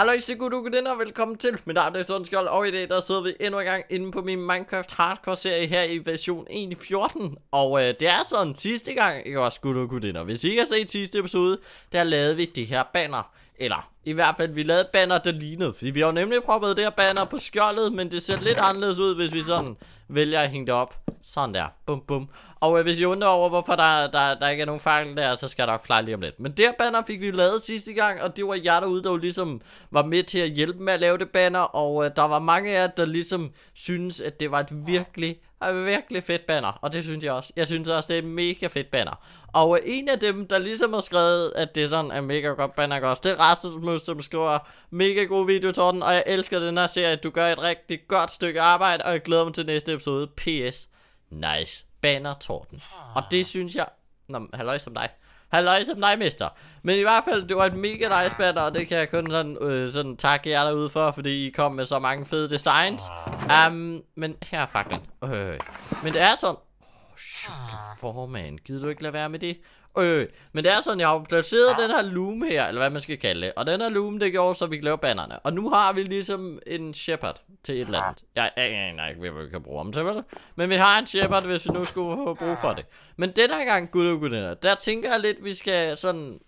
Hallo I Segudu og velkommen til. Mit navn er Sundskjold Og i dag der sidder vi endnu en gang inde på min Minecraft Hardcore serie her i version 1.14 Og øh, det er sådan sidste gang, ikke også Gudu Hvis I ikke har set sidste episode, der lavede vi det her banner. Eller i hvert fald vi lavede banner der lignede. Fordi vi har jo nemlig proppet det her banner på skjoldet Men det ser lidt anderledes ud hvis vi sådan vælger at hænge det op. Sådan der, bum bum. Og øh, hvis I undrer over hvorfor der, der, der ikke er nogen fejl der Så skal jeg nok klare lige om lidt. Men det her banner fik vi lavet sidste gang Og det var jer derude der jo ligesom var med til at hjælpe med at lave det banner. Og øh, der var mange af jer der ligesom synes at det var et virkelig øh, virkelig fedt banner, og det synes jeg også. Jeg synes også, det er et mega fedt banner. Og øh, en af dem, der ligesom har skrevet, at det sådan er mega godt banner også, det er Rasmus, som skriver mega god video, Torten, og jeg elsker den her serie. Du gør et rigtig godt stykke arbejde, og jeg glæder mig til næste episode. PS. Nice. Banner, Torten. Og det synes jeg... Nå, halløj som dig. Halløj som dig, mister. Men i hvert fald, det var et mega nice banner, og det kan jeg kun sådan, øh, sådan takke jer derude for, fordi I kom med så mange fede designs. Um, men her er faklen. Øh. Men det er sådan... Oh, shit, formand. Gider du ikke lade være med det? Øh, men det er sådan, jeg har placeret den her loom her, eller hvad man skal kalde det. Og den her loom, det gjorde så, vi kan lave bannerne. Og nu har vi ligesom en shepherd til et eller andet. Jeg aner ikke, hvad vi kan bruge om til, vel? Men vi har en shepherd, hvis vi nu skulle have brug for det. Men den her gang, gud og gud, der tænker jeg lidt, vi skal sådan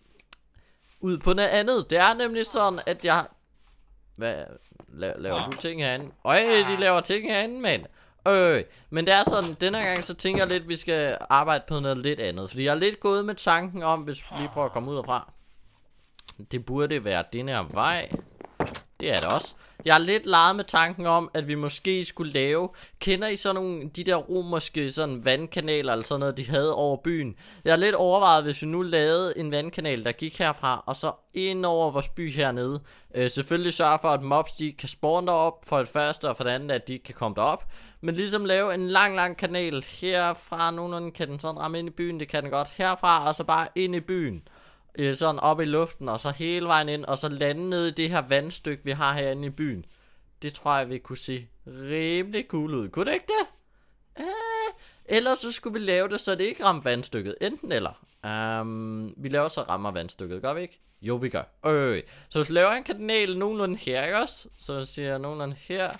ud på noget andet. Det er nemlig sådan, at jeg... Hvad? Laver du ting herinde? Øj, de laver ting herinde, mand. Øh, men det er sådan, denne gang så tænker jeg lidt, at vi skal arbejde på noget lidt andet. Fordi jeg er lidt gået med tanken om, hvis vi lige prøver at komme ud herfra. Det burde være den her vej. Det er det også. Jeg har lidt leget med tanken om, at vi måske skulle lave... Kender I sådan nogle, de der romerske sådan vandkanaler eller sådan noget, de havde over byen? Jeg har lidt overvejet, hvis vi nu lavede en vandkanal, der gik herfra, og så ind over vores by hernede. Øh, selvfølgelig sørge for, at mobs de kan spawne derop for det første, og for det andet, at de kan komme derop. Men ligesom lave en lang, lang kanal herfra. Nogenlunde kan den sådan ramme ind i byen, det kan den godt. Herfra, og så bare ind i byen øh, sådan op i luften, og så hele vejen ind, og så lande ned i det her vandstykke, vi har herinde i byen. Det tror jeg, vi kunne se rimelig cool ud. Kunne det ikke det? Øh, ellers så skulle vi lave det, så det ikke rammer vandstykket. Enten eller. Um, vi laver så rammer vandstykket, gør vi ikke? Jo, vi gør. Øh. Så hvis vi laver en kanal nogenlunde her, ikke også? Så siger jeg nogenlunde her.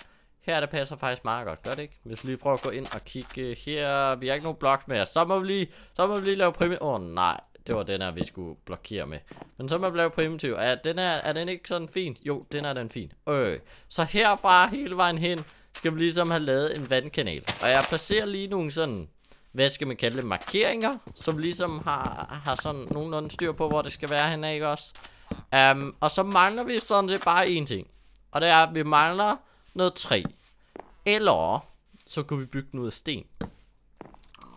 Her der passer faktisk meget godt, gør det ikke? Hvis vi lige prøver at gå ind og kigge øh, her. Vi har ikke nogen blok med, Så må vi lige, så må vi lige lave primi... Åh oh, nej, det var den her, vi skulle blokere med. Men så må blev primitiv. Er den, her, er den ikke sådan fin? Jo, den er den fin. Øh. Så herfra hele vejen hen, skal vi ligesom have lavet en vandkanal. Og jeg placerer lige nogle sådan, hvad skal man kalde det, markeringer, som ligesom har, har sådan nogenlunde styr på, hvor det skal være henne, ikke også? Um, og så mangler vi sådan set bare én ting. Og det er, at vi mangler noget træ. Eller så kunne vi bygge noget af sten.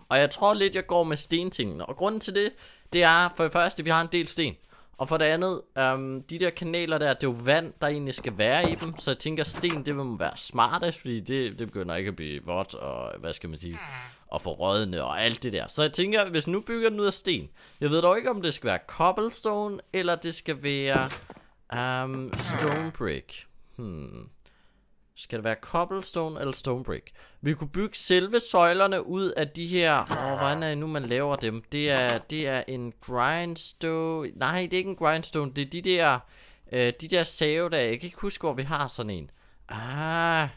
Og jeg tror lidt, jeg går med stentingene. Og grunden til det, det er for det første, vi har en del sten. Og for det andet, øhm, de der kanaler der, det er jo vand, der egentlig skal være i dem. Så jeg tænker, sten, det vil være smartest, fordi det, det begynder ikke at blive vådt, og hvad skal man sige, og få rådne og alt det der. Så jeg tænker, hvis nu bygger den ud af sten. Jeg ved dog ikke, om det skal være cobblestone, eller det skal være øhm, um, stone brick. Hmm. Skal det være cobblestone eller stone brick? Vi kunne bygge selve søjlerne ud af de her... Åh, oh, hvordan er det nu, man laver dem? Det er, det er en grindstone... Nej, det er ikke en grindstone. Det er de der... Øh, de der save der. Jeg kan ikke huske, hvor vi har sådan en. Ah,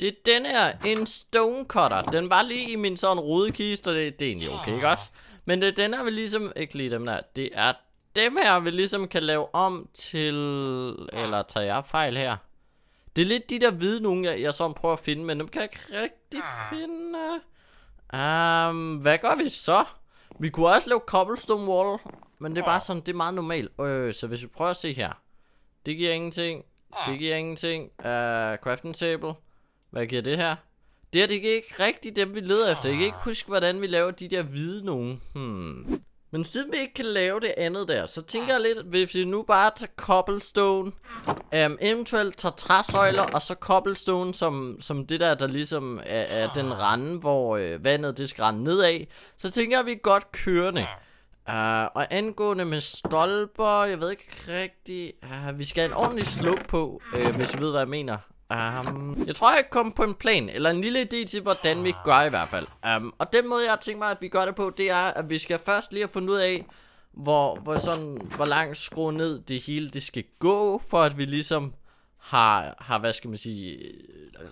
det er den her. En stone cutter. Den var lige i min sådan rodekiste, og det, det er egentlig okay, ikke også? Men det er den her, vi ligesom... Ikke lige dem der. Det er dem her, vi ligesom kan lave om til... Eller tager jeg fejl her? Det er lidt de der hvide nogen, jeg, jeg sådan prøver at finde, men dem kan jeg ikke rigtig ah. finde. Um, hvad gør vi så? Vi kunne også lave cobblestone wall, men det er bare sådan, det er meget normalt. Øh, så hvis vi prøver at se her. Det giver ingenting. Det giver ingenting. Uh, crafting table. Hvad giver det her? Det her, det er ikke rigtig dem, vi leder efter. Jeg kan ikke huske, hvordan vi laver de der hvide nogen. Hmm. Men siden vi ikke kan lave det andet der, så tænker jeg lidt, hvis vi nu bare tager cobblestone, um, eventuelt tager træsøjler, og så cobblestone som, som det der, der ligesom er, er den rande, hvor øh, vandet det skal rende nedad, så tænker jeg, at vi er godt kørende. Uh, og angående med stolper, jeg ved ikke rigtigt, uh, vi skal have en ordentlig sluk på, uh, hvis I ved, hvad jeg mener. Um, jeg tror, jeg kommer på en plan, eller en lille idé til, hvordan vi gør i hvert fald. Um, og den måde, jeg har tænkt mig, at vi gør det på, det er, at vi skal først lige have fundet ud af, hvor, hvor, sådan, hvor langt skrue ned det hele det skal gå, for at vi ligesom har, har, hvad skal man sige,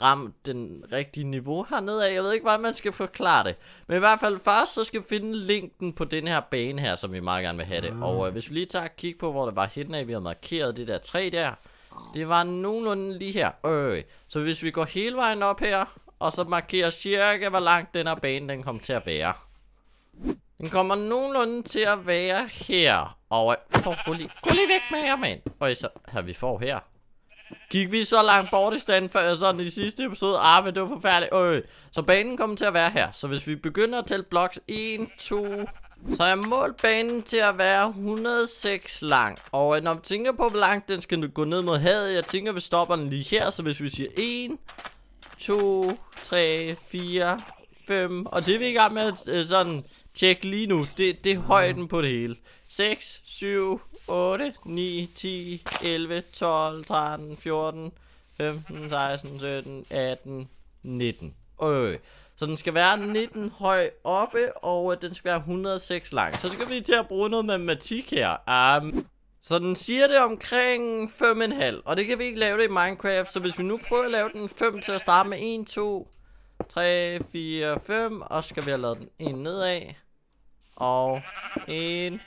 ramt den rigtige niveau hernede af. Jeg ved ikke, hvordan man skal forklare det. Men i hvert fald først, så skal vi finde linken på den her bane her, som vi meget gerne vil have det. Og øh, hvis vi lige tager og kigger på, hvor det var henne af, vi har markeret det der træ der. Det var nogenlunde lige her. Øh. Så hvis vi går hele vejen op her, og så markerer cirka, hvor langt den her bane den kommer til at være. Den kommer nogenlunde til at være her. Og øh, for, gå, lige, gå lige væk med jer, mand. Og så her vi får her. Gik vi så langt bort i stand før sådan i sidste episode? Ah, men det var forfærdeligt. Øh. Så banen kommer til at være her. Så hvis vi begynder at tælle blocks 1, 2... Så er målt banen til at være 106 lang. Og øh, når vi tænker på, hvor langt den skal gå ned mod havet, jeg tænker, vi stopper den lige her. Så hvis vi siger 1, 2, 3, 4, 5... Og det er vi i gang med at øh, sådan tjekke lige nu. Det, det er højden på det hele. 6, 7, 8, 9, 10, 11, 12, 13, 14, 15, 16, 17, 18, 19. Øh. Så den skal være 19 høj oppe, og øh, den skal være 106 lang. Så skal vi til at bruge noget matematik her. Um, så den siger det omkring 5,5. Og det kan vi ikke lave det i Minecraft. Så hvis vi nu prøver at lave den 5 til at starte med 1, 2, 3, 4, 5. Og så skal vi have lavet den 1 nedad. Og 1,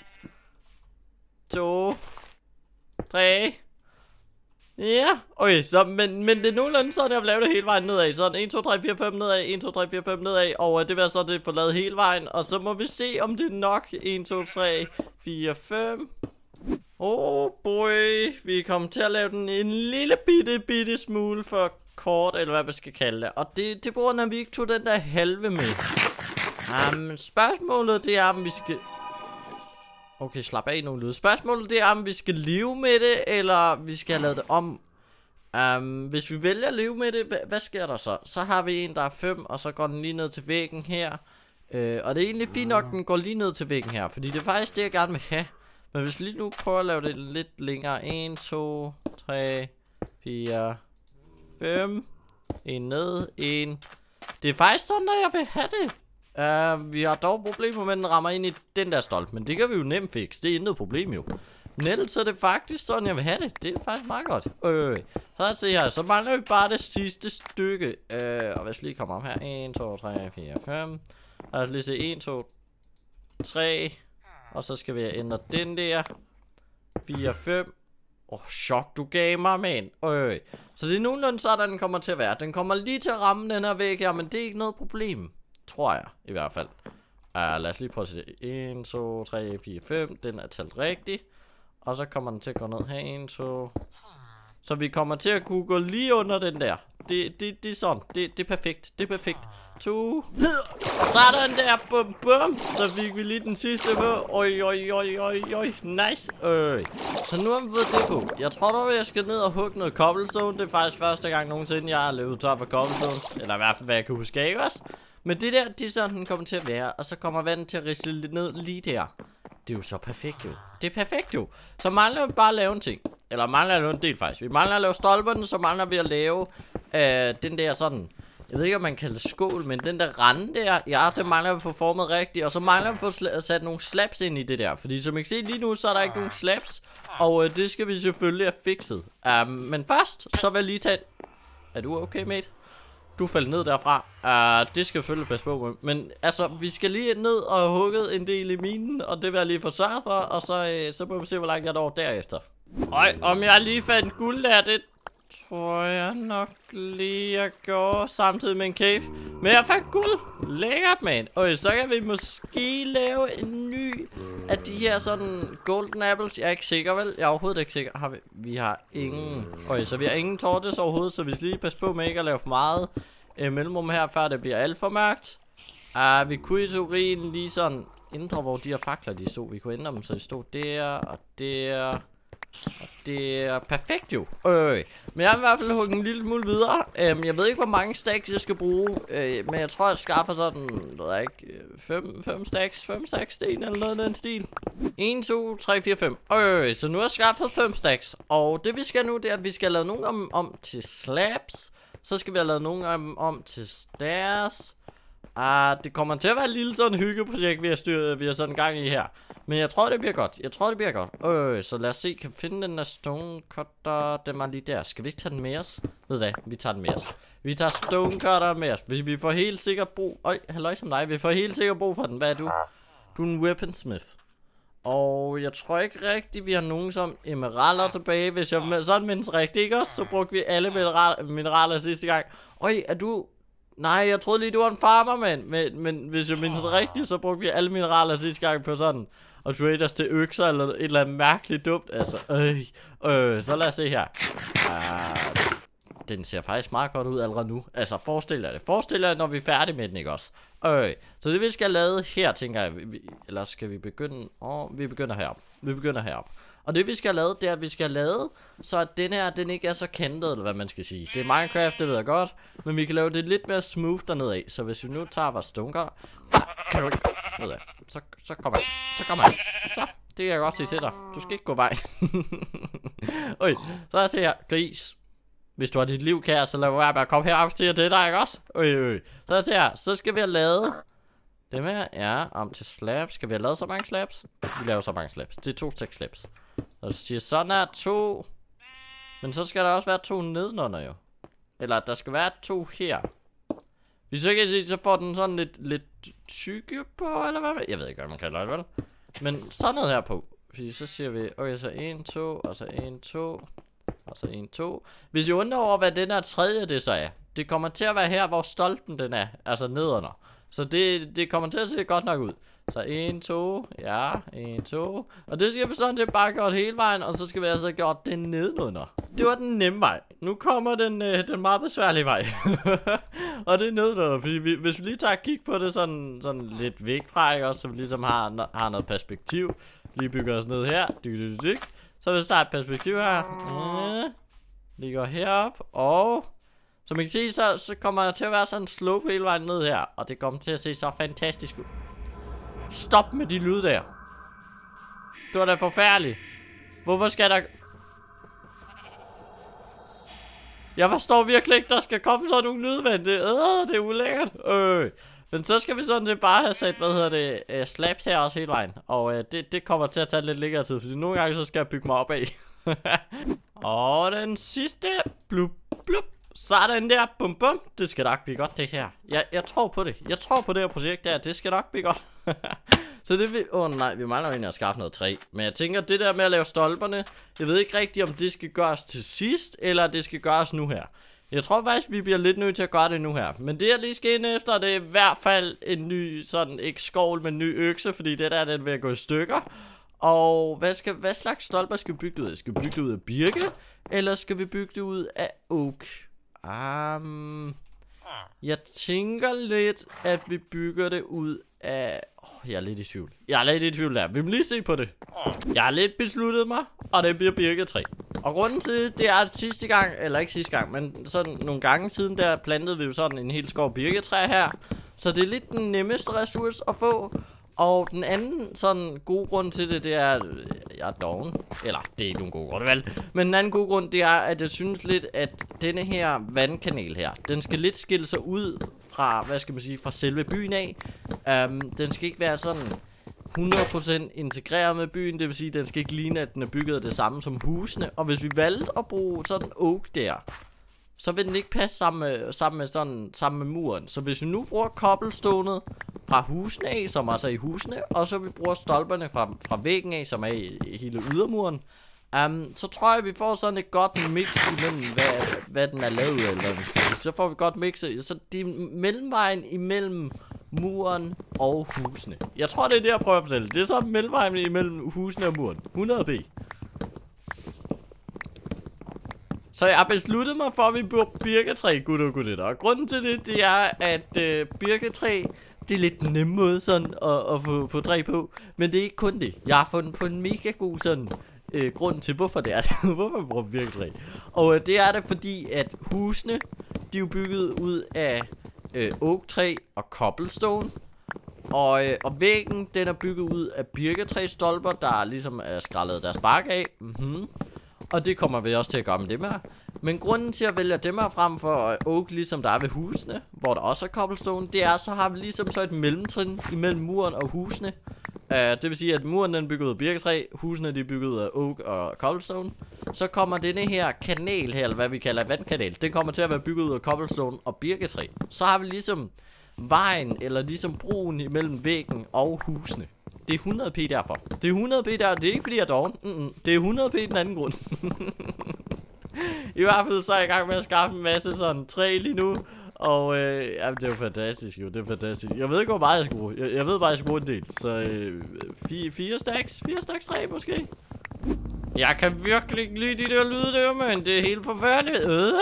2, 3. Ja, okay, så, men, men det er nogenlunde sådan, jeg vil lave det hele vejen nedad. Sådan 1, 2, 3, 4, 5 nedad, 1, 2, 3, 4, 5 nedad. Og øh, det vil så det få lavet hele vejen. Og så må vi se, om det er nok. 1, 2, 3, 4, 5. Oh boy, vi kommer til at lave den en lille bitte, bitte smule for kort, eller hvad man skal kalde det. Og det, det bruger, når vi ikke tog den der halve med. Um, spørgsmålet det er, om vi skal... Okay, slap af nogle lyde. Spørgsmålet det er, om vi skal leve med det, eller vi skal have lavet det om. Um, hvis vi vælger at leve med det, hvad, sker der så? Så har vi en, der er 5, og så går den lige ned til væggen her. Uh, og det er egentlig fint nok, den går lige ned til væggen her, fordi det er faktisk det, jeg gerne vil have. Men hvis vi lige nu prøver at lave det lidt længere. 1, 2, 3, 4, 5. En ned, en. Det er faktisk sådan, at jeg vil have det. Uh, vi har dog problemer med, at den rammer ind i den der stolpe, men det kan vi jo nemt fikse. Det er intet problem jo. Men ellers er det faktisk sådan, jeg vil have det. Det er faktisk meget godt. Øh, så lad os se her. Så mangler vi bare det sidste stykke. Øh, og hvis vi lige komme om her. 1, 2, 3, 4, 5. Lad os lige se. 1, 2, 3. Og så skal vi ændre den der. 4, 5. Åh, oh, chok, du gav mig, man. Øh. Så det er nogenlunde sådan, den kommer til at være. Den kommer lige til at ramme den her væg her, men det er ikke noget problem. Tror jeg, i hvert fald. Uh, lad os lige prøve at se 1, 2, 3, 4, 5. Den er talt rigtigt. Og så kommer den til at gå ned her. 1, 2... Så vi kommer til at kunne gå lige under den der. Det, det, det er sådan. Det, det er perfekt. Det er perfekt. To. Sådan der. Bum, bum. Så fik vi lige den sidste på. Oj, oj, oj, oj, oj. Nice. Øh. Så nu har vi fået det på. Jeg tror dog, jeg skal ned og hugge noget cobblestone. Det er faktisk første gang nogensinde, jeg har løbet tør for cobblestone. Eller i hvert fald, hvad jeg kan huske af også? Men det der, det er sådan, den kommer til at være. Og så kommer vandet til at risle lidt ned lige der. Det er jo så perfekt jo. Det er perfekt jo. Så mangler vi bare at lave en ting. Eller mangler at lave en del faktisk. Vi mangler at lave stolperne, så mangler vi at lave øh, den der sådan... Jeg ved ikke, om man kalder det skål, men den der rande der, ja, det mangler vi at få formet rigtigt. Og så mangler vi at få sat nogle slaps ind i det der. Fordi som I kan se lige nu, så er der ikke nogen slaps. Og øh, det skal vi selvfølgelig have fikset. Um, men først, så vil jeg lige tage... Er du okay, mate? Du faldt ned derfra. Uh, det skal selvfølgelig passe på. Men altså, vi skal lige ned og hugget en del i minen, og det vil jeg lige få sørget for, og så, uh, så må vi se, hvor langt jeg når derefter. Øj, om jeg lige fandt guld der, det tror jeg nok lige at gå samtidig med en cave. Men jeg fandt guld. Lækkert, man. Og så kan vi måske lave en ny af de her sådan golden apples. Jeg er ikke sikker, vel? Jeg er overhovedet ikke sikker. Har vi, vi har ingen... Okay, så vi har ingen tortes overhovedet, så vi skal lige passe på med ikke at lave for meget øh, mellemrum her, før det bliver alt for mørkt. Uh, vi kunne i teorien lige sådan ændre, hvor de her fakler de stod. Vi kunne ændre dem, så de stod der og der det er perfekt jo. Øh. Men jeg vil i hvert fald hugge en lille smule videre. Øhm, jeg ved ikke, hvor mange stacks jeg skal bruge. Øh, men jeg tror, jeg skaffer sådan, ved jeg ikke, øh, 5, 5 stacks, 5 stacks sten eller noget af den stil. 1, 2, 3, 4, 5. Øh, så nu har jeg skaffet 5 stacks. Og det vi skal nu, det er, at vi skal lave nogle om, om til slabs. Så skal vi have lavet nogle om, om til stairs. Ah, det kommer til at være et lille sådan hyggeprojekt, vi har, styret, vi har sådan gang i her. Men jeg tror, det bliver godt. Jeg tror, det bliver godt. Øh, så lad os se, kan vi finde den der stone cutter. Den var lige der. Skal vi ikke tage den med os? Ved hvad? Vi tager den med os. Vi tager stone cutter med os. Vi, vi får helt sikkert brug... Øj, halløj som dig. Vi får helt sikkert brug for den. Hvad er du? Du er en weaponsmith. Og jeg tror ikke rigtigt, vi har nogen som emeralder tilbage. Hvis jeg sådan mindst rigtigt, ikke også? Så brugte vi alle mineraler, mineraler sidste gang. Øj, er du... Nej, jeg troede lige, du var en farmer, mand. Men, men hvis jeg mindst rigtigt, så brugte vi alle mineraler sidste gang på sådan. Og trade os til økser eller et eller andet mærkeligt dumt. Altså, øh, øh, så lad os se her. Uh, den ser faktisk meget godt ud allerede nu. Altså, forestil jer det. Forestil jer, når vi er færdige med den, ikke også? Øh, så det vi skal lave her, tænker jeg. Vi, eller skal vi begynde? Åh, oh, vi begynder herop. Vi begynder herop. Og det vi skal lave, det er, at vi skal lave, så at den her, den ikke er så kantet, eller hvad man skal sige. Det er Minecraft, det ved jeg godt, men vi kan lave det lidt mere smooth dernede af. Så hvis vi nu tager vores stunker, kan du ikke, ved jeg, så, så kommer jeg, så kommer jeg, så, det kan jeg godt sige til dig. Du skal ikke gå vej. Oj, så lad os se her, gris. Hvis du har dit liv kære, så lad være med at komme herop til det der, ikke også? Øj, øj. Så lad os se her, så skal vi have lavet dem her, ja, om til slabs. Skal vi have lavet så mange slabs? Vi laver så mange slabs. Det er to stik slabs. Og så siger sådan er to. Men så skal der også være to nedenunder jo. Eller der skal være to her. Hvis så kan sige, så får den sådan lidt, lidt tykke på, eller hvad? Jeg ved ikke, hvad man kalder det, vel? Men sådan noget her på. Fordi så siger vi, okay, så 1, 2, og så 1, 2, og så 1, 2. Hvis I undrer over, hvad den her tredje det så er, det kommer til at være her, hvor stolpen den er, altså nedenunder. Så det, det kommer til at se godt nok ud. Så 1, 2, ja, 1, 2. Og det skal vi sådan, det er bare gjort hele vejen, og så skal vi altså gjort det nedenunder. Det var den nemme vej. Nu kommer den, øh, den meget besværlige vej. og det er nedenunder, fordi vi, hvis vi lige tager et kig på det sådan, sådan lidt væk fra, ikke også, så vi ligesom har, har noget perspektiv. Lige bygger os ned her. Dyk, dyk, dyk. Så hvis der er et perspektiv her. Øh, ligger herop, og som I kan se, så, så kommer jeg til at være sådan slow hele vejen ned her. Og det kommer til at se så fantastisk ud. Stop med de lyde der. Det var da forfærdeligt. Hvorfor skal der... Jeg forstår virkelig ikke, der skal komme sådan nogle lyde, men det, øh, det er ulækkert. Øh. Men så skal vi sådan set bare have sat, hvad hedder det, øh, uh, slaps her også hele vejen. Og uh, det, det kommer til at tage lidt længere tid, fordi nogle gange så skal jeg bygge mig op af. og den sidste, blup, blub. Sådan der, bum bum. Det skal nok blive godt, det her. Jeg, jeg tror på det. Jeg tror på det her projekt der. Det skal nok blive godt. så det vil... Åh oh, nej, vi mangler egentlig at skaffe noget træ. Men jeg tænker, det der med at lave stolperne, jeg ved ikke rigtigt, om det skal gøres til sidst, eller det skal gøres nu her. Jeg tror faktisk, vi bliver lidt nødt til at gøre det nu her. Men det jeg lige skal ind efter, det er i hvert fald en ny, sådan, ikke skovl, men en ny økse, fordi det der, den vil gå i stykker. Og hvad, skal, hvad slags stolper skal vi bygge det ud af? Skal vi bygge det ud af birke, eller skal vi bygge det ud af oak? Um, jeg tænker lidt, at vi bygger det ud af... Oh, jeg er lidt i tvivl. Jeg er lidt i tvivl der. Vi må lige se på det. Jeg har lidt besluttet mig, og det bliver birketræ. Og grunden til det, er at sidste gang, eller ikke sidste gang, men sådan nogle gange siden, der plantede vi jo sådan en hel skov birketræ her. Så det er lidt den nemmeste ressource at få. Og den anden sådan gode grund til det, det er, at jeg er doven. Eller, det er ikke nogen gode grund, vel? Men den anden gode grund, det er, at jeg synes lidt, at denne her vandkanal her, den skal lidt skille sig ud fra, hvad skal man sige, fra selve byen af. Um, den skal ikke være sådan 100% integreret med byen, det vil sige, at den skal ikke ligne, at den er bygget af det samme som husene. Og hvis vi valgte at bruge sådan oak der, så vil den ikke passe sammen med, sammen med, sådan, sammen med muren. Så hvis vi nu bruger cobblestonet fra husene af, som altså er i husene, og så vi bruger stolperne fra, fra væggen af, som er i, i hele ydermuren, um, så tror jeg, vi får sådan et godt mix imellem, hvad, hvad den er lavet af. Eller, så får vi godt mixet. Så de mellemvejen imellem muren og husene. Jeg tror, det er det, jeg prøver at fortælle. Det er så mellemvejen imellem husene og muren. 100 B. Så jeg har besluttet mig for, at vi bruger birketræ, gud og gutter. Og grunden til det, det er, at øh, birketræ, det er lidt nem måde sådan at, at få, få træ på. Men det er ikke kun det. Jeg har fundet på en mega god sådan øh, grund til, hvorfor det er det. hvorfor vi virkelig birketræ. Og øh, det er det, fordi at husene, de er jo bygget ud af øh, oaktræ og cobblestone. Og, øh, og væggen, den er bygget ud af birketræstolper, der ligesom er skrællet deres bark af. Mm -hmm. Og det kommer vi også til at gøre med dem her. Men grunden til at vælge dem her frem for øh, oak, ligesom der er ved husene, hvor der også er cobblestone, det er, så har vi ligesom så et mellemtrin imellem muren og husene. Uh, det vil sige, at muren den er bygget af birketræ, husene de er bygget af oak og cobblestone. Så kommer denne her kanal her, eller hvad vi kalder vandkanal, den kommer til at være bygget af cobblestone og birketræ. Så har vi ligesom vejen, eller ligesom broen imellem væggen og husene. Det er 100p derfor. Det er 100p der, det er ikke fordi jeg er doven. Mm -mm. Det er 100p den anden grund. I hvert fald så er jeg i gang med at skaffe en masse sådan træ lige nu. Og øh, jamen, det er jo fantastisk jo, det er fantastisk. Jeg ved ikke, hvor meget jeg skal bruge. Jeg, jeg ved bare, jeg skal bruge en del. Så øh, fire, fire stacks, fire stacks træ måske. Jeg kan virkelig ikke lide de der lyde der, men det er helt forfærdeligt. Øh,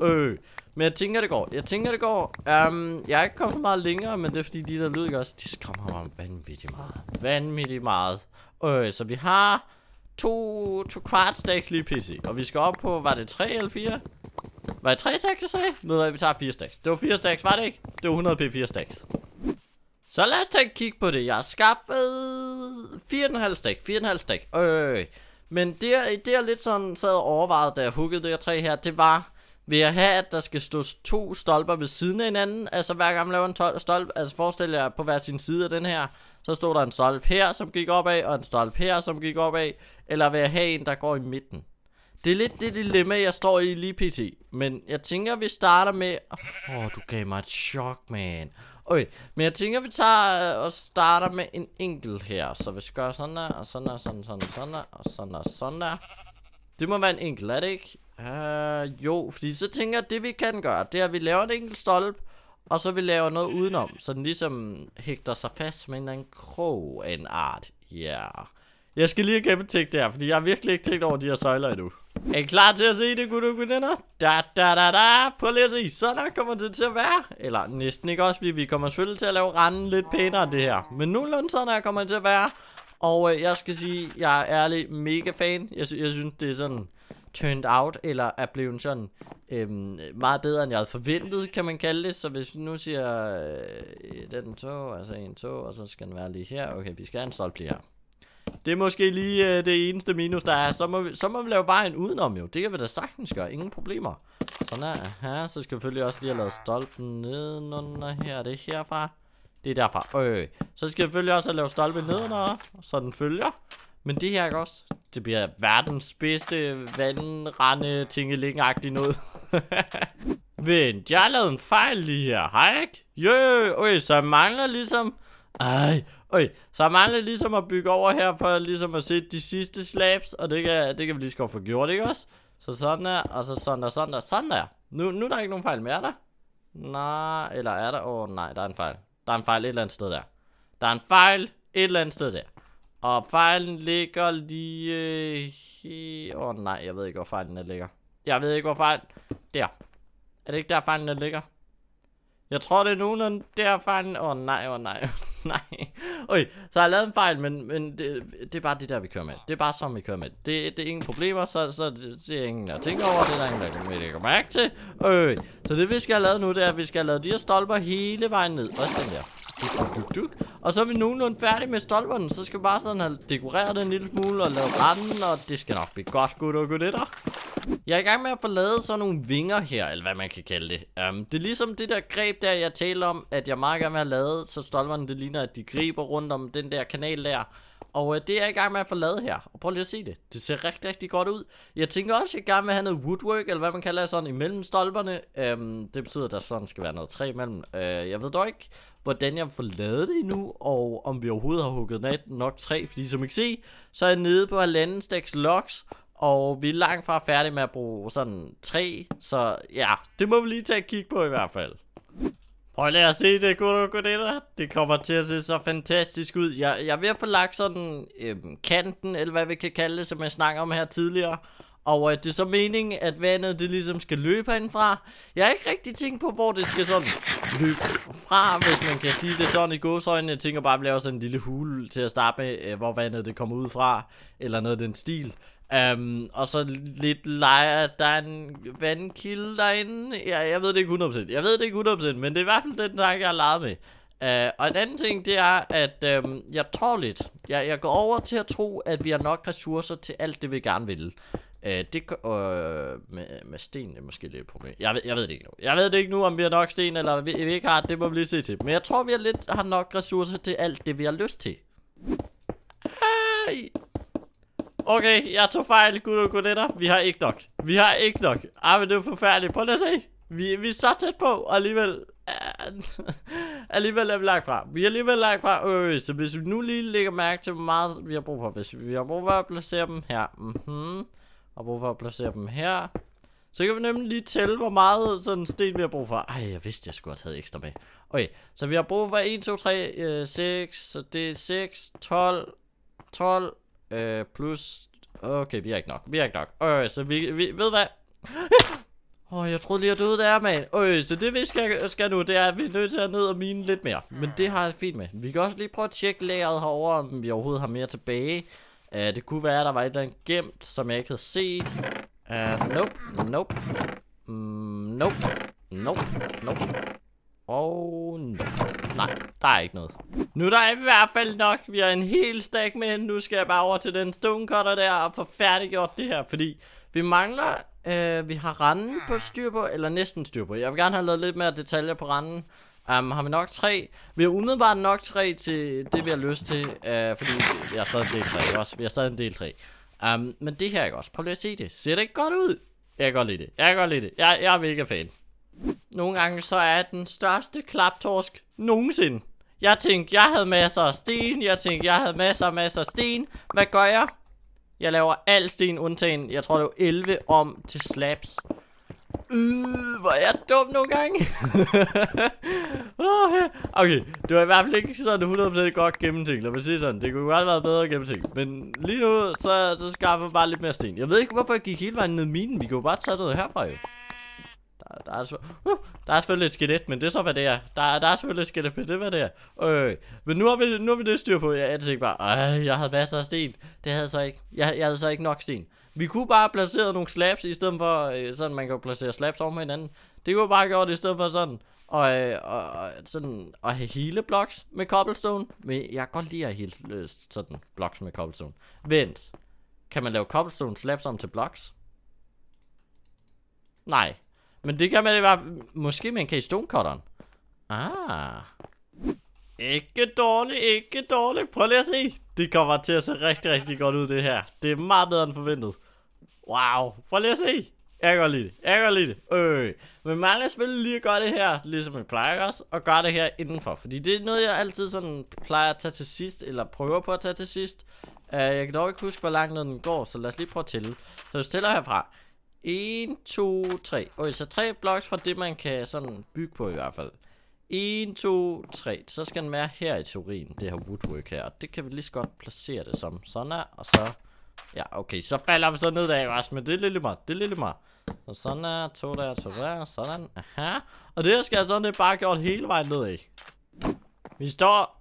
øh. Men jeg tænker, det går. Jeg tænker, det går. Um, jeg er ikke kommet for meget længere, men det er fordi, de der lyde også, de skræmmer mig vanvittigt meget. Vanvittigt meget. Øh, så vi har to, to kvart stacks lige PC. Og vi skal op på, var det 3 eller 4? Var det 3 stacks, jeg sagde? Ved vi tager 4 stacks. Det var 4 stacks, var det ikke? Det var 100 p 4 stacks. Så lad os tage et kig på det. Jeg har skaffet 4,5 stack. 4,5 stack. Øh. Men det, det jeg lidt sådan sad og overvejede, da jeg huggede det her træ her, det var, vil jeg have, at der skal stå to stolper ved siden af hinanden? Altså hver gang man laver en stolpe, altså forestil jer på hver sin side af den her, så stod der en stolpe her, som gik opad, og en stolpe her, som gik opad. Eller vil jeg have en, der går i midten? Det er lidt det dilemma, jeg står i lige pt. Men jeg tænker, vi starter med... Åh, oh, du gav mig et chok, man. Okay, men jeg tænker, vi tager øh, og starter med en enkelt her. Så vi skal gøre sådan der, og sådan der, sådan, sådan, sådan der, og sådan der, sådan der. Det må være en enkelt, er det ikke? Uh, jo, fordi så tænker jeg, at det vi kan gøre, det er, at vi laver en enkelt stolpe, og så vi laver noget udenom, så den ligesom hægter sig fast med en eller anden krog af en art. Ja. Yeah. Jeg skal lige have gennemtænkt det her, fordi jeg har virkelig ikke tænkt over de her søjler endnu. Er I klar til at se det, gutter og gudinder? Da, da, da, da. Prøv lige at se. Sådan kommer det til at være. Eller næsten ikke også, fordi vi kommer selvfølgelig til at lave randen lidt pænere det her. Men nogenlunde sådan her kommer det til at være. Og øh, jeg skal sige, jeg er ærlig mega fan. Jeg, jeg synes, det er sådan turned out, eller er blevet sådan øhm, meget bedre, end jeg havde forventet, kan man kalde det. Så hvis vi nu siger, øh, den tog, altså en tog, og så skal den være lige her. Okay, vi skal have en stolpe her. Det er måske lige øh, det eneste minus, der er. Så må, vi, så må vi lave bare en udenom jo. Det kan vi da sagtens gøre. Ingen problemer. Sådan her. Aha, så skal vi selvfølgelig også lige have lavet stolpen nedenunder her. Det er herfra. Det er derfra. Øh. Så skal vi selvfølgelig også have lavet stolpen nedenunder, så den følger. Men det her ikke også? Det bliver verdens bedste vandrende tingeling noget. Vent, jeg har lavet en fejl lige her. Hej ikke? Jo, jo, jo, så jeg mangler ligesom... Ej, øj, så jeg mangler ligesom at bygge over her, for ligesom at se de sidste slabs, og det kan, det kan vi lige skal få gjort, ikke også? Så sådan der, og så sådan der, sådan der, sådan der. Nu, nu er der ikke nogen fejl mere, er der? Nej, eller er der? Åh, oh, nej, der er en fejl. Der er en fejl et eller andet sted der. Der er en fejl et eller andet sted der. Og fejlen ligger lige... Øh, åh oh, nej, jeg ved ikke, hvor fejlen ligger. Jeg ved ikke, hvor fejlen... Der. Er det ikke der, fejlen ligger? Jeg tror, det er nogen der fejlen... Åh oh, nej, åh oh, nej, nej. Okay, så har jeg lavet en fejl, men, men det, det er bare det der, vi kører med. Det er bare sådan, vi kører med. Det, det er ingen problemer, så, så det, det er ingen, der tænker over. Det er der ingen, der kan lægge mærke til. Okay, så det vi skal have lavet nu, det er, at vi skal have lavet de her stolper hele vejen ned. Også den der. Duk, duk, duk. Og så er vi nogenlunde færdige med stolperne. Så skal vi bare sådan have dekoreret en lille smule og lave randen, og det skal nok blive godt, gutter og gutter. Jeg er i gang med at få lavet sådan nogle vinger her, eller hvad man kan kalde det. Um, det er ligesom det der greb der, jeg talte om, at jeg meget gerne vil have lavet, så stolperne det ligner, at de griber rundt om den der kanal der. Og øh, det er jeg i gang med at få lavet her. Og prøv lige at se det. Det ser rigtig, rigtig godt ud. Jeg tænker også, at jeg gerne vil have noget woodwork, eller hvad man kalder sådan, imellem stolperne. Øhm, det betyder, at der sådan skal være noget træ imellem. Øh, jeg ved dog ikke, hvordan jeg får lavet det endnu, og om vi overhovedet har hugget nok træ. Fordi som I kan se, så er jeg nede på halvanden stacks logs, og vi er langt fra færdige med at bruge sådan tre, så ja, det må vi lige tage et kig på i hvert fald. Prøv lige at se det, gutter og der. Det kommer til at se så fantastisk ud. Jeg, jeg er ved at få lagt sådan øhm, kanten, eller hvad vi kan kalde det, som jeg snakker om her tidligere. Og øh, det er så meningen, at vandet det ligesom skal løbe herindfra. Jeg har ikke rigtig tænkt på, hvor det skal sådan løbe fra, hvis man kan sige det sådan i godsøjne. Jeg tænker bare at lave sådan en lille hule til at starte med, øh, hvor vandet det kommer ud fra, eller noget af den stil. Um, og så lidt leger, der er en vandkilde derinde. Jeg, jeg ved det ikke 100%. Jeg ved det ikke 100%, men det er i hvert fald den tanke, jeg har leget med. Uh, og en anden ting, det er, at um, jeg tror lidt. Jeg, jeg går over til at tro, at vi har nok ressourcer til alt det, vi gerne vil. Øh, det øh, med, med sten er måske lidt et problem. Jeg ved, jeg ved det ikke nu. Jeg ved det ikke nu, om vi har nok sten, eller vi, vi ikke har. Det må vi lige se til. Men jeg tror, vi har lidt har nok ressourcer til alt det, vi har lyst til. Ej. Okay, jeg tog fejl, gud og gudinder. Vi har ikke nok. Vi har ikke nok. Ej, men det er forfærdeligt. Prøv lige at se. Vi, vi er så tæt på, og alligevel... alligevel er vi lagt fra. Vi er alligevel lagt fra. Øh, så hvis vi nu lige lægger mærke til, hvor meget vi har brug for. Hvis vi har brug for at placere dem her. Mhm. Mm og brug for at placere dem her. Så kan vi nemlig lige tælle, hvor meget sådan sten vi har brug for. Ej, jeg vidste, jeg skulle have taget ekstra med. Okay, så vi har brug for 1, 2, 3, øh, 6, så det er 6, 12, 12, øh, plus... Okay, vi har ikke nok, vi har ikke nok. Okay, så vi, vi ved hvad? Åh, oh, jeg troede lige, at døde der, mand. Okay, så det vi skal, skal nu, det er, at vi er nødt til at ned og mine lidt mere. Men det har jeg fint med. Vi kan også lige prøve at tjekke lageret herover, om vi overhovedet har mere tilbage. Uh, det kunne være, at der var et eller andet gemt, som jeg ikke havde set. Uh, nope, nope, mm, nope, nope, nope. Og nope. Nej, der er ikke noget. Nu der er i hvert fald nok. Vi har en hel stack med. Nu skal jeg bare over til den stonecutter der og få færdiggjort det her. Fordi vi mangler... Uh, vi har randen på styr på, eller næsten styr på. Jeg vil gerne have lavet lidt mere detaljer på randen. Um, har vi nok tre? Vi har umiddelbart nok tre til det, vi har lyst til. Uh, fordi vi har stadig en del tre, også? Vi har stadig en del tre. Um, men det her, ikke også? Prøv lige at se det. Ser det ikke godt ud? Jeg kan godt lide det. Jeg kan godt lide det. Jeg, jeg er mega fan. Nogle gange så er den største klaptorsk nogensinde. Jeg tænkte, jeg havde masser af sten. Jeg tænkte, jeg havde masser og masser af sten. Hvad gør jeg? Jeg laver al sten undtagen, jeg tror det var 11 om til slabs. Øh, hvor er jeg dum nogle gange. okay, det var i hvert fald ikke sådan 100% godt gennemtænkt. Lad mig sige sådan, det kunne godt have været bedre gennemtænkt. Men lige nu, så, så skaffer jeg bare lidt mere sten. Jeg ved ikke, hvorfor jeg gik hele vejen ned minen. Vi kunne bare tage noget herfra jo. Der, der, er, uh, der er selvfølgelig et skelet, men det er så, hvad det er. Der, der er selvfølgelig et skelet, men det er, hvad det er. Øh, men nu har, vi, nu har vi det styr på. Jeg, jeg tænkte bare, øh, jeg havde masser af sten. Det havde jeg så ikke. Jeg, jeg havde så ikke nok sten. Vi kunne bare placere nogle slabs, i stedet for, øh, sådan man kan placere slabs oven på hinanden. Det kunne bare gøre det, i stedet for sådan, og, øh, og, og sådan, at have hele blocks med cobblestone. Men jeg kan godt lide at have hele øh, sådan blocks med cobblestone. Vent. Kan man lave cobblestone slabs om til blocks? Nej. Men det kan man i hvert Måske man kan i stonecutteren. Ah. Ikke dårligt, ikke dårligt. Prøv lige at se. Det kommer til at se rigtig, rigtig godt ud, det her. Det er meget bedre end forventet. Wow. Prøv lige at se. Jeg kan godt lide det. Jeg kan godt lide det. Øh. Men mangler selvfølgelig lige at gøre det her, ligesom jeg plejer også, og gøre det her indenfor. Fordi det er noget, jeg altid sådan plejer at tage til sidst, eller prøver på at tage til sidst. Uh, jeg kan dog ikke huske, hvor langt den går, så lad os lige prøve at tælle. Så jeg stiller herfra. 1, 2, 3. Okay, så tre blocks fra det, man kan sådan bygge på i hvert fald. 1, 2, 3. Så skal den være her i teorien, det her woodwork her. Og det kan vi lige så godt placere det som sådan her, og så... Ja, okay, så falder vi så ned der, Rasmus. men det er lidt meget, det er lidt meget. Så sådan her, to der, to der, sådan, aha. Og det her skal altså sådan, det er bare gjort hele vejen nedad. Vi står...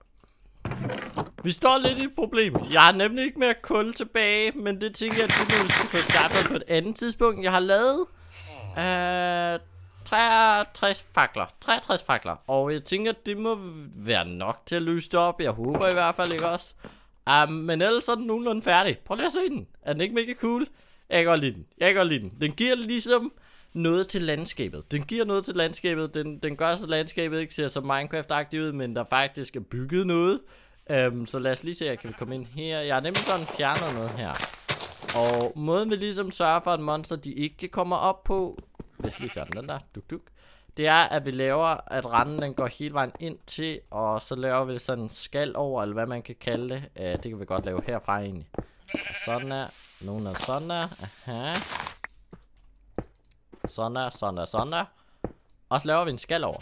Vi står lidt i et problem. Jeg har nemlig ikke mere kul tilbage, men det tænker jeg, at nu skal få startet på et andet tidspunkt. Jeg har lavet... Øh, 63 fakler. 63 fakler. Og jeg tænker, det må være nok til at løse det op. Jeg håber i hvert fald ikke også. Um, men ellers er den nogenlunde færdig. Prøv lige at se den. Er den ikke mega cool? Jeg kan godt lide den. Jeg kan godt lide den. Den giver ligesom noget til landskabet. Den giver noget til landskabet. Den, den gør så landskabet ikke ser så Minecraft-agtigt ud, men der faktisk er bygget noget. Um, så lad os lige se, jeg kan komme ind her. Jeg har nemlig sådan fjernet noget her. Og måden vi ligesom sørger for, at monster de ikke kommer op på, Lad os lige fjerne den der, duk duk, det er, at vi laver, at randen den går hele vejen ind til, og så laver vi sådan en skal over, eller hvad man kan kalde det. Uh, det kan vi godt lave herfra egentlig. Sådan er, nogle er sådan der. aha. Sådan der, sådan der, sådan der. Og så laver vi en skal over.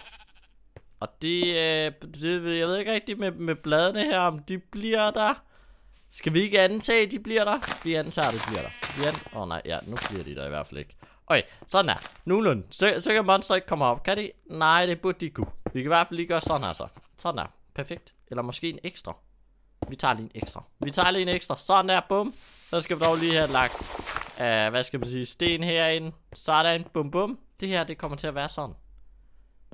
Og det, øh, det jeg ved ikke rigtigt med, med bladene her, om de bliver der. Skal vi ikke antage, de bliver der? Vi antager, de bliver der. Åh oh, nej, ja, nu bliver de der i hvert fald ikke. Okay, sådan der. Nogenlunde. Så, så kan monster ikke komme op. Kan de? Nej, det burde de kunne. Vi kan i hvert fald lige gøre sådan her så. Sådan der. Perfekt. Eller måske en ekstra. Vi tager lige en ekstra. Vi tager lige en ekstra. Sådan der, bum. Så skal vi dog lige have lagt, uh, hvad skal man sige, sten herinde. Sådan, bum bum. Det her, det kommer til at være sådan.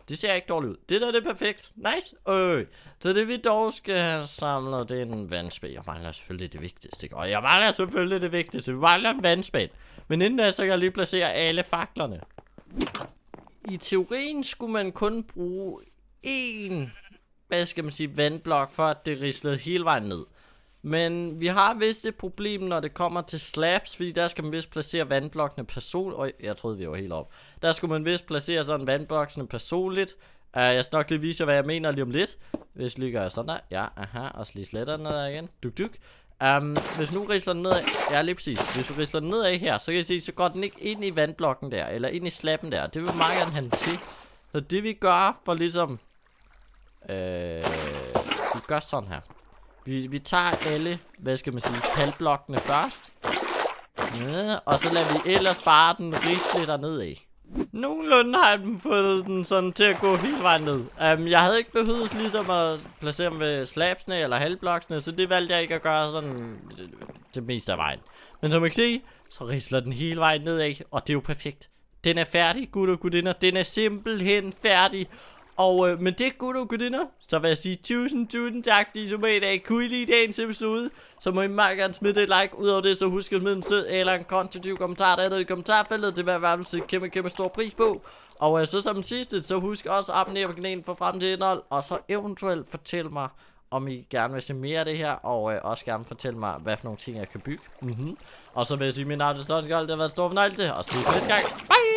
det ser ikke dårligt ud. Det der, det er perfekt. Nice. Øh. Så det vi dog skal have samlet, det er en vandspæd. Jeg mangler selvfølgelig det vigtigste, ikke? Og jeg mangler selvfølgelig det vigtigste. Vi mangler en vandspæd. Men inden da, så kan jeg lige placere alle faklerne. I teorien skulle man kun bruge én, hvad skal man sige, vandblok, for at det rislede hele vejen ned. Men vi har vist et problem, når det kommer til slabs, fordi der skal man vist placere vandblokkene personligt. Og jeg troede, vi var helt op. Der skulle man vist placere sådan vandblokkene personligt. Uh, jeg skal nok lige vise jer, hvad jeg mener lige om lidt. Hvis lige gør jeg sådan der. Ja, aha, og så lige sletter den der igen. Duk, duk. Um, hvis nu risler den nedad, ja lige præcis, hvis du risler den nedad her, så kan I se, så går den ikke ind i vandblokken der, eller ind i slappen der, det vil meget gerne have den til. Så det vi gør for ligesom, øh, vi gør sådan her. Vi, vi tager alle, hvad skal man sige, halvblokkene først. Ja, og så lader vi ellers bare den risle derned af. Nogenlunde har jeg fået den sådan til at gå hele vejen ned. Um, jeg havde ikke behøvet ligesom at placere dem ved slabsene eller halvbloksene, så det valgte jeg ikke at gøre sådan det, det meste af vejen. Men som I kan se, så risler den hele vejen nedad, og det er jo perfekt. Den er færdig, gutter og gudinder. Den er simpelthen færdig. Og øh, med det, gutter og gudinder, så vil jeg sige tusind, tusind tak, fordi I så med i dag. Kunne I lide dagens episode, så må I meget gerne smide et like. Udover det, så husk at smide en sød eller en konstruktiv kommentar der i kommentarfeltet. Det vil jeg være en kæmpe, kæmpe stor pris på. Og øh, så som sidste, så husk også at abonnere på kanalen for fremtidig indhold. Og så eventuelt fortæl mig, om I gerne vil se mere af det her, og øh, også gerne fortælle mig, hvad for nogle ting jeg kan bygge. Mm -hmm. Og så vil jeg sige, at min navn er Stånskjold, det har været stor fornøjelse, og ses næste gang. Bye!